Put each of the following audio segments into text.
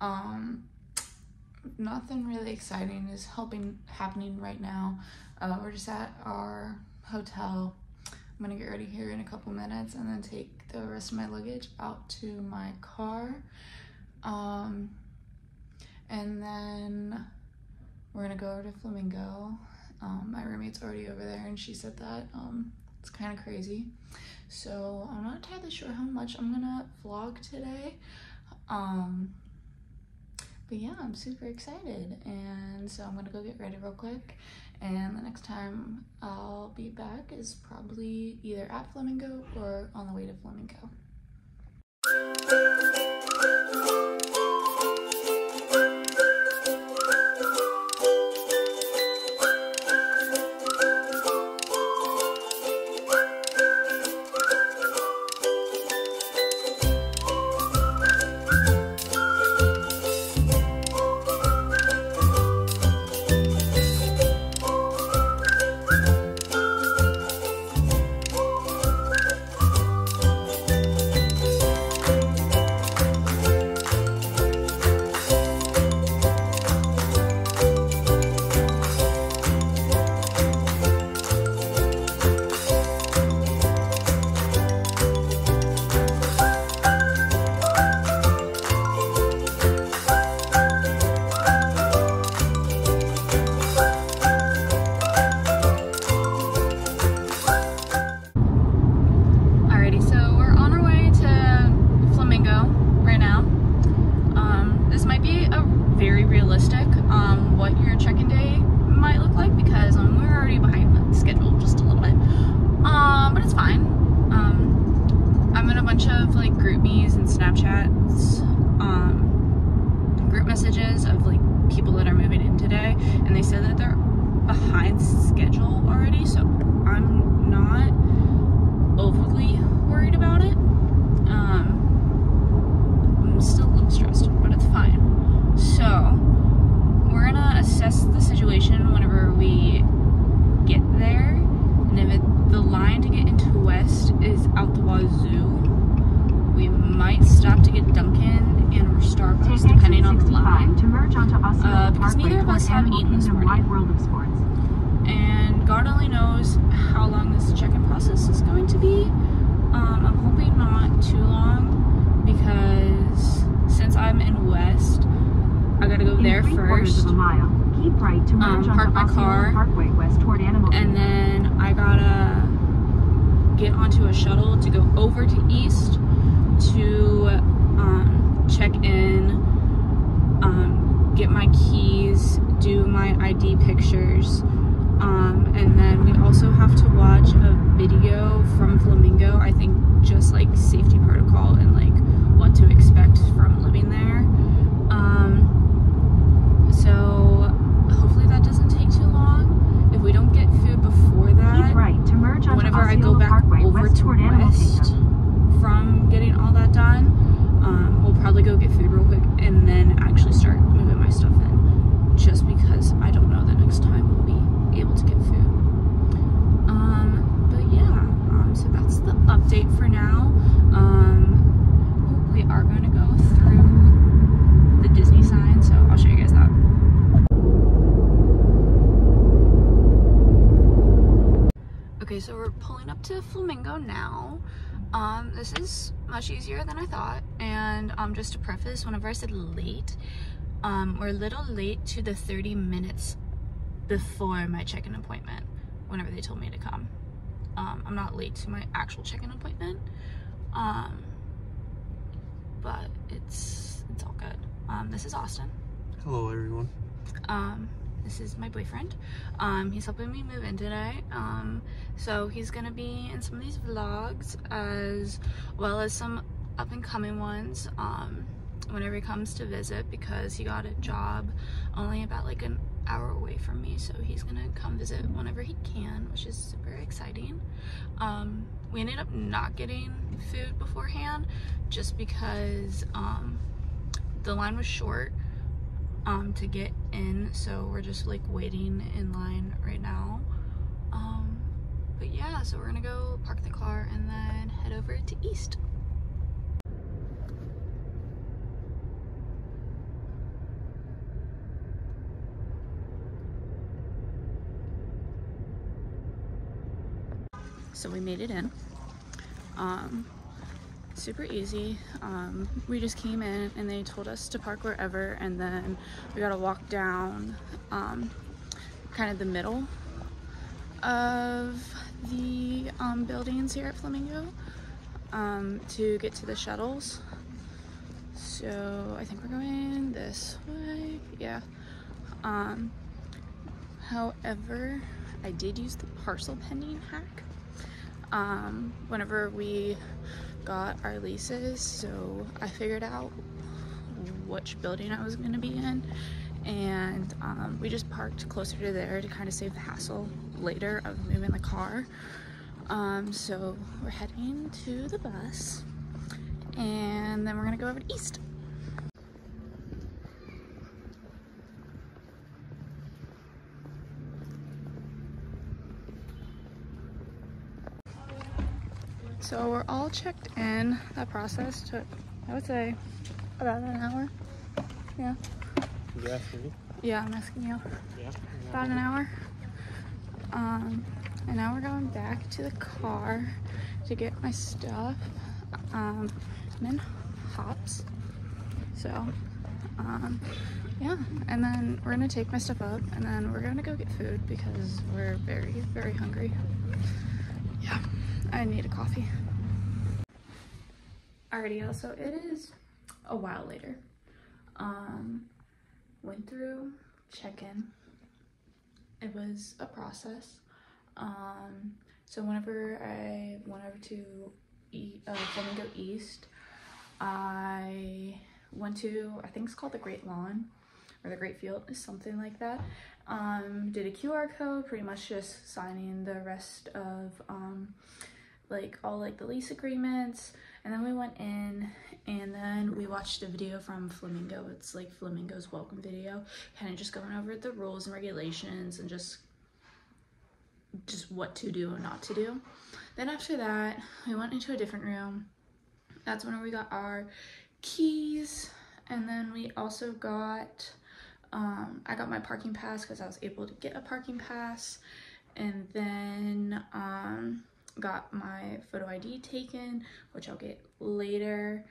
Um, nothing really exciting is helping happening right now. Uh, we're just at our hotel. I'm gonna get ready here in a couple minutes and then take the rest of my luggage out to my car. Um, and then we're gonna go over to Flamingo. Um, my roommate's already over there and she said that um, it's kind of crazy. So I'm not entirely sure how much I'm gonna vlog today. Um, but yeah, I'm super excited. And so I'm gonna go get ready real quick. And the next time I'll be back is probably either at Flamingo or on the way to Flamingo. Of GroupMe's and Snapchats, um, group messages of like people that are moving in today, and they said that they're behind schedule already. So I'm not overly worried about it. Um, I'm still a little stressed, but it's fine. So, we're gonna assess the situation whenever we get there. And if it, the line to get into West is out the wazoo, we might stop to get Dunkin' and or Starbucks, Take depending on the exit 65 line. to merge onto Osceola Uh, because Parkway neither of toward us have Animal eaten this Kingdom morning. Wide World of Sports. and God only knows how long this check-in process is going to be. Um, I'm hoping not too long because since I'm in West, I gotta go In there first, of a mile, keep right to merge Um, park my car, Parkway west toward Animal and then I gotta get onto a shuttle to go over to East to um, check in, um, get my keys, do my ID pictures, um, and then we also have to watch a video from Flamingo. I think just like safety protocol and like what to expect from living there. Um, so hopefully that doesn't take too long. If we don't get food before that, keep right to merge onto whenever I go Osceola back Parkway over west to toward Animal West Kingdom. from getting all that done, um, we'll probably go get food real quick and then actually start moving my stuff in. Just because I don't know the next time we'll be able to get food. Um, but yeah, um, so that's the update for now. Um, we are going to go through the Disney sign, so I'll show you guys that. Okay, so we're pulling up to Flamingo now. Um, this is much easier than I thought. And um, just to preface, whenever I said late, um, we're a little late to the 30 minutes before my check-in appointment, whenever they told me to come. Um, I'm not late to my actual check-in appointment. Um, but it's, it's all good. Um, this is Austin. Hello, everyone. Um, this is my boyfriend. Um, he's helping me move in today. Um, so he's gonna be in some of these vlogs as well as some up and coming ones. Um, whenever he comes to visit because he got a job only about like an hour away from me. So he's gonna come visit whenever he can, which is super exciting. Um, we ended up not getting food beforehand just because um, the line was short um, to get in, so we're just like waiting in line right now. Um, but yeah, so we're gonna go park the car and then head over to East. So we made it in. Um, super easy. Um, we just came in and they told us to park wherever and then we got to walk down um, kind of the middle of the um, buildings here at Flamingo um, to get to the shuttles. So I think we're going this way. Yeah. Um, however, I did use the parcel pending hack um, whenever we got our leases. So I figured out which building I was going to be in and um, we just parked closer to there to kind of save the hassle later of moving the car. Um, so we're heading to the bus and then we're gonna go over to East. So we're all checked in. That process took, I would say, about an hour. Yeah. You asking me? Yeah, I'm asking you. Yeah. About an hour. Um, and now we're going back to the car to get my stuff. Um, I'm in Hops. So, um, yeah. And then we're gonna take my stuff up and then we're gonna go get food because we're very, very hungry. I need a coffee. Alrighty, y'all, so it is a while later. Um, went through check-in. It was a process. Um, so whenever I went over to e uh, Flamingo East, I went to, I think it's called the Great Lawn or the Great Field, something like that. Um, did a QR code, pretty much just signing the rest of um, like all like the lease agreements. And then we went in and then we watched a video from Flamingo. It's like Flamingo's welcome video, kind of just going over the rules and regulations and just just what to do and not to do. Then after that, we went into a different room. That's when we got our keys. And then we also got, um, I got my parking pass because I was able to get a parking pass. And then um, got my photo ID taken, which I'll get later.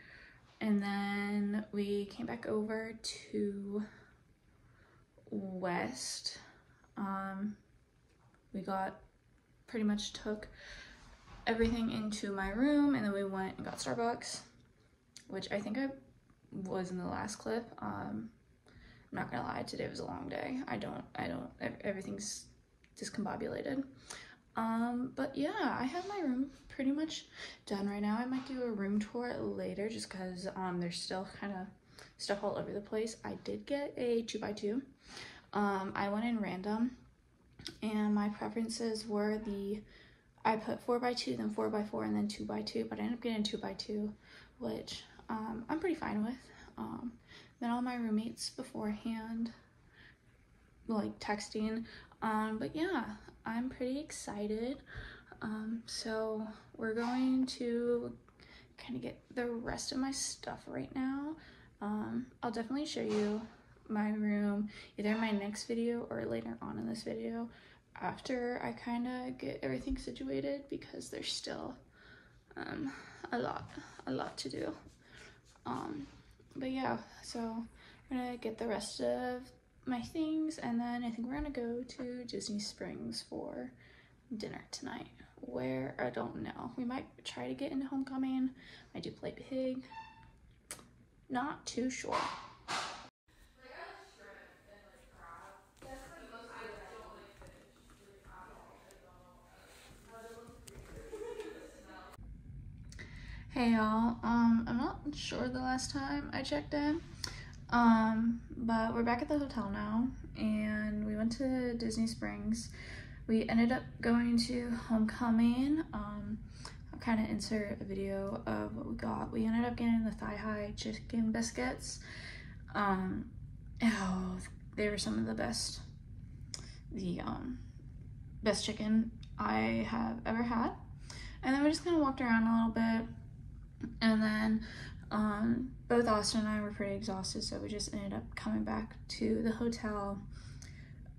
And then we came back over to West. Um, we got pretty much took everything into my room and then we went and got Starbucks, which I think I was in the last clip. Um, I'm not gonna lie, today was a long day. I don't, I don't, everything's discombobulated. Um, but yeah, I have my room pretty much done right now. I might do a room tour later just because um, there's still kind of stuff all over the place. I did get a 2x2. Um, I went in random and my preferences were the I put 4x2, then 4x4, and then 2x2, but I ended up getting 2x2, which um, I'm pretty fine with. Um, then all my roommates beforehand, like texting, um, but yeah, I'm pretty excited. Um, so we're going to kind of get the rest of my stuff right now. Um, I'll definitely show you my room either in my next video or later on in this video after I kind of get everything situated because there's still um, a lot, a lot to do. Um, but yeah, so we're gonna get the rest of my things and then I think we're gonna go to Disney Springs for dinner tonight. Where, I don't know. We might try to get into Homecoming. I do play Pig. Not too sure. Hey y'all, um, I'm not sure the last time I checked in, um, but we're back at the hotel now, and we went to Disney Springs. We ended up going to Homecoming, um, I'll kind of insert a video of what we got. We ended up getting the thigh-high chicken biscuits. Um, oh, they were some of the best, the, um, best chicken I have ever had. And then we just kind of walked around a little bit, and then um, both Austin and I were pretty exhausted, so we just ended up coming back to the hotel.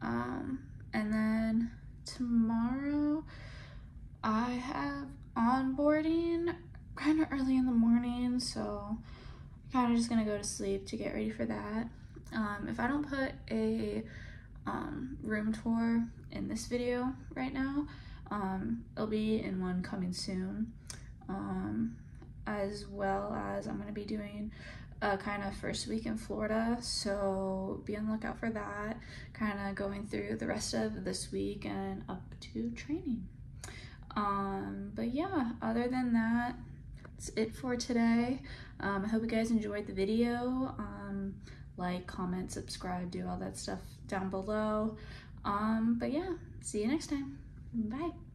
Um, and then tomorrow, I have onboarding kind of early in the morning, so I'm kind of just gonna go to sleep to get ready for that. Um, if I don't put a um, room tour in this video right now, um, it'll be in one coming soon. As well as I'm gonna be doing a kind of first week in Florida, so be on the lookout for that. Kind of going through the rest of this week and up to training. Um, but yeah, other than that, that's it for today. Um, I hope you guys enjoyed the video. Um, like, comment, subscribe, do all that stuff down below. Um, but yeah, see you next time. Bye.